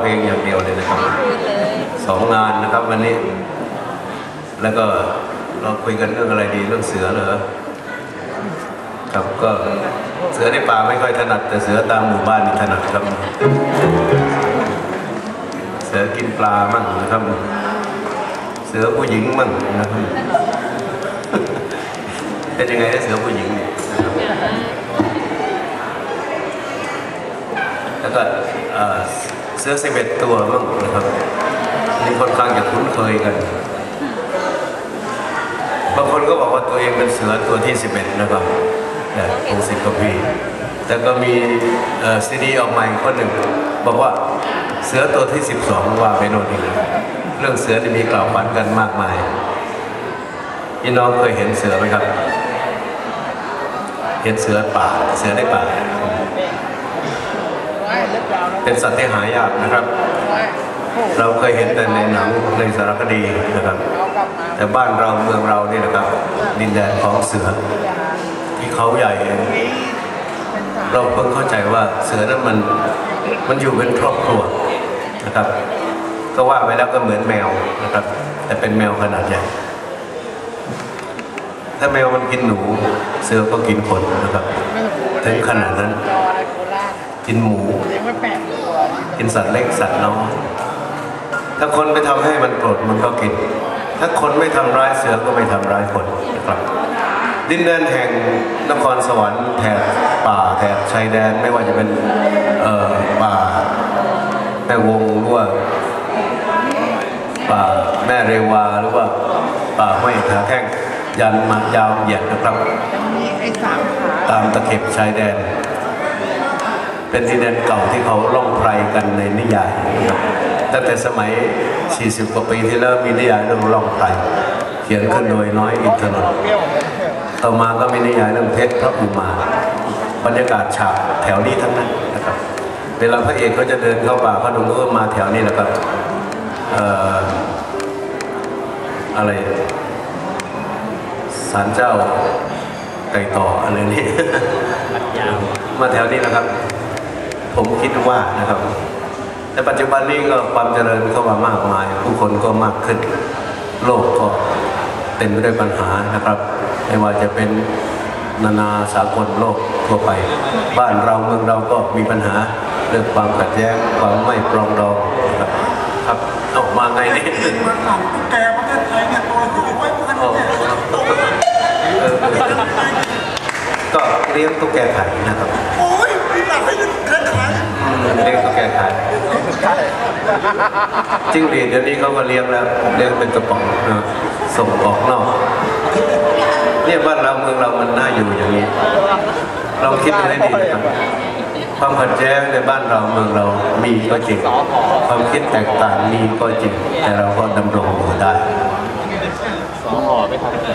เพลงอย่างเดียวเลยนะครับคืนเลยสองงานนะครับวันนี้ แล้วก็เราคุยกันเรื่องอะไรดีเรื่องเสือเหรอครับก็เสือในป่าไม่ค่อยถนัด แต่เสือตามหมู่บ้านนี่ถนัดครับ เสือกินปลามั่งนะครับ เสือผู้หญิงมั่งนะครับเป็นยังไงนะเสือผู้หญิงเนี่ยนะครับแล้วก็ เสือสิบเอ็ดตัวมั่งนะครับนี่ค่อนข้างจะคุ้นเคยกันบางคนก็บอกว่าตัวเองเป็นเสือตัวที่11นะครับแต่คงสิบกว่าปีแต่ก็มีซีดีออกใหม่คนหนึ่ง บอกว่าเสือตัวที่ 12 ว่าไปโน่นนี่เลยเรื่องเสือที่มีกล่าวขวัญกันมากมายพี่น้องเคยเห็นเสือไหมครับ เห็นเสือป่าเสือในป่า เป็นสัตว์ที่หายากนะครับ เราเคยเห็นแต่ในหนังในสารคดีนะครับ แต่บ้านเราเมืองเรานี่นะครับ ดินแดนของเสือ ที่เขาใหญ่ เราเพิ่งเข้าใจว่าเสือนั้นมันมันอยู่เป็นครอบครัวนะครับ ก็ว่าไปแล้วก็เหมือนแมวนะครับ แต่เป็นแมวขนาดใหญ่ถ้าแมวมันกินหนู เสือก็กินคนนะครับ ถึงขนาดนั้น กินหมู กินสัตว์เล็กสัตว์น้อยถ้าคนไปทำให้มันโกรธมันก็กิน ถ้าคนไม่ทำร้ายเสือก็ไม่ทำร้ายคนนะครับ ดินแดนแห่งนครสวรรค์แถบป่าแถบชายแดนไม่ว่าจะเป็นเอ่อป่าแม่วงหรือว่าป่าแม่เรวาหรือว่าป่าห้วยขาแท่งยันมายาวเหยียดนะครับมีไอ้สามขาตามตะเข็บชายแดน เป็นดินแดนเก่าที่เขาล่องไพรกันในนิยายตั้งแต่สมัย 40 กว่าปีที่แล้วมีนิยายเรื่องล่องไพรเขียนขึ้นโดยน้อยอินทนนท์ต่อมาก็มีนิยายเรื่องเพชรพระอุมา บรรยากาศฉากแถวนี้ทั้งนั้นนะครับเวลาพระเอกเขาจะเดินเข้าป่าพระดงก็มาแถวนี้แหละครับเอ่ออะไรศาลเจ้าไก่ต่ออะไรนี่มาแถวนี้นะครับ ผมคิดว่านะครับแต่ปัจจุบันนี้ก็ความเจริญเข้ามามากมาย ผู้คนก็มากขึ้น โลกก็เต็มไปด้วยปัญหานะครับ ไม่ว่าจะเป็นนานาสากลโลกทั่วไป บ้านเราเมืองเราก็มีปัญหาเรื่องความขัดแย้งความไม่ปรองดองนะครับครับออกมาไงนี่เหมือนหนังตุ๊กแกประเทศไทยเนี่ยตัวที่เอาไว้พันโอ้เนี่ยเออก็เลี้ยงตุ๊กแกไข่นะครับ จิ้งหรีดเดี๋ยวนี้เขาก็เลี้ยงแล้วเลี้ยงเป็นกระป๋องนะส่งออกนอกเนี่ยบ้านเราเมืองเรามันน่าอยู่อย่างนี้ลองคิดให้ดีนะครับความขัดแย้งในบ้านเราเมืองเรามีก็จริง ความคิดแตกต่างมีก็จริง แต่เราก็ดำรงอยู่ได้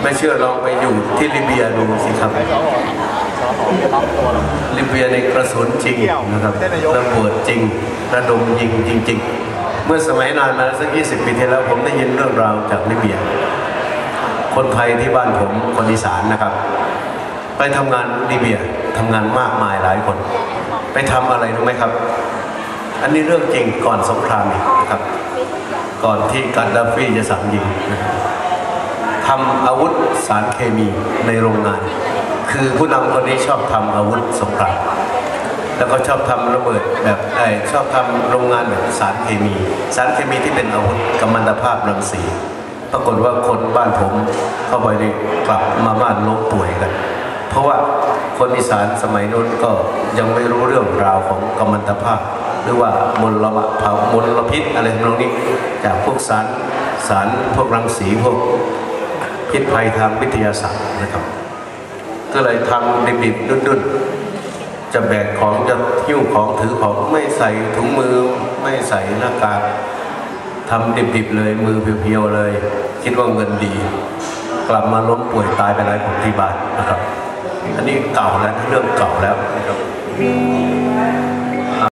ไม่เชื่อลองไปอยู่ที่ลิเบียดูสิครับลิเบียในกระสุนจริงนะครับระเบิดจริง ระดมยิงจริง ๆ มื่อสมัยนานมาสัก20ปีที่แล้วผมได้ยินเรื่องราวจากลิเบีย คนไทยที่บ้านผมคนอีสานนะครับ ไปทำงานลิเบียทำงานมากมายหลายคน ไปทำอะไรรู้ไหมครับ อันนี้เรื่องจริงก่อนสงครามอีกนะครับ ก่อนที่กันดาฟีจะสั่งยิงทำอาวุธสารเคมีในโรงงาน คือผู้นำคนนี้ชอบทำอาวุธสงคราม แล้วก็ชอบทำระเบิดแบบไอชอบทำโรงงานแบบสารเคมี สารเคมีที่เป็นอาวุธกัมมันตภาพรังสี ปรากฏว่าคนบ้านผมเข้าไปในกลับมาบ้านล้มป่วยกัน เพราะว่าคนอีสานสมัยนู้นก็ยังไม่รู้เรื่องราวของกัมมันตภาพ หรือว่ามลภาวะมลพิษอะไรทำนองนี้จากพวกสารสารพวกรังสีพวกพิษภัยทางวิทยาศาสตร์นะครับ ก็เลยทำดิบๆดุนๆ จะแบกของจะหิ้วของถือของไม่ใส่ถุงมือไม่ใส่หน้ากากทำดิบๆเลยมือเพียวๆเลย คิดว่าเงินดี กลับมาล้มป่วยตายไปหลายคนที่บ้านนะครับ อันนี้เก่าแล้วเรื่องเก่าแล้วนะครับ